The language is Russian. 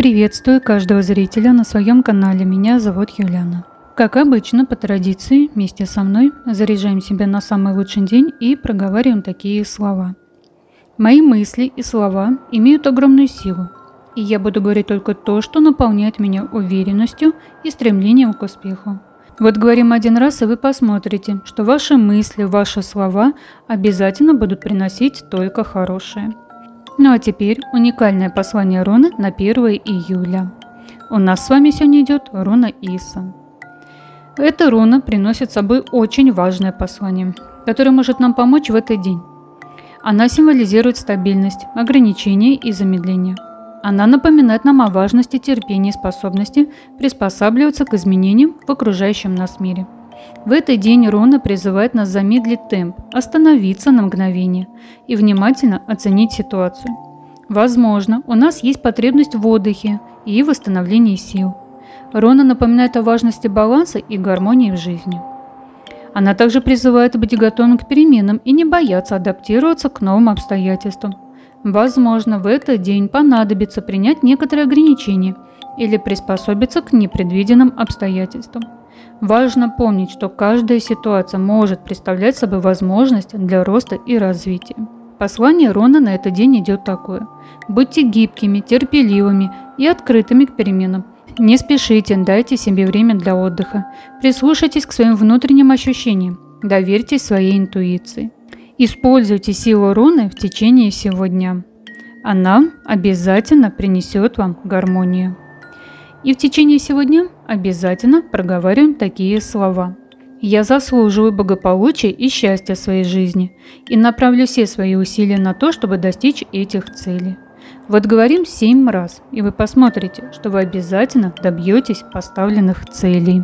Приветствую каждого зрителя на своем канале. Меня зовут Юлиана. Как обычно, по традиции, вместе со мной заряжаем себя на самый лучший день и проговариваем такие слова. Мои мысли и слова имеют огромную силу, и я буду говорить только то, что наполняет меня уверенностью и стремлением к успеху. Вот говорим один раз, и вы посмотрите, что ваши мысли, ваши слова обязательно будут приносить только хорошее. Ну а теперь уникальное послание руны на 1 июля. У нас с вами сегодня идет руна Иса. Эта руна приносит с собой очень важное послание, которое может нам помочь в этот день. Она символизирует стабильность, ограничение и замедление. Она напоминает нам о важности терпения и способности приспосабливаться к изменениям в окружающем нас мире – в этот день руна призывает нас замедлить темп, остановиться на мгновение и внимательно оценить ситуацию. Возможно, у нас есть потребность в отдыхе и восстановлении сил. Руна напоминает о важности баланса и гармонии в жизни. Она также призывает быть готовым к переменам и не бояться адаптироваться к новым обстоятельствам. Возможно, в этот день понадобится принять некоторые ограничения или приспособиться к непредвиденным обстоятельствам. Важно помнить, что каждая ситуация может представлять собой возможность для роста и развития. Послание Рона на этот день идет такое. Будьте гибкими, терпеливыми и открытыми к переменам. Не спешите, дайте себе время для отдыха. Прислушайтесь к своим внутренним ощущениям. Доверьтесь своей интуиции. Используйте силу руны в течение всего дня. Она обязательно принесет вам гармонию. И в течение всего дня обязательно проговариваем такие слова. Я заслуживаю благополучия и счастья своей жизни и направлю все свои усилия на то, чтобы достичь этих целей. Вот говорим семь раз, и вы посмотрите, что вы обязательно добьетесь поставленных целей.